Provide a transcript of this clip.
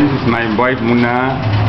This is my wife Muna.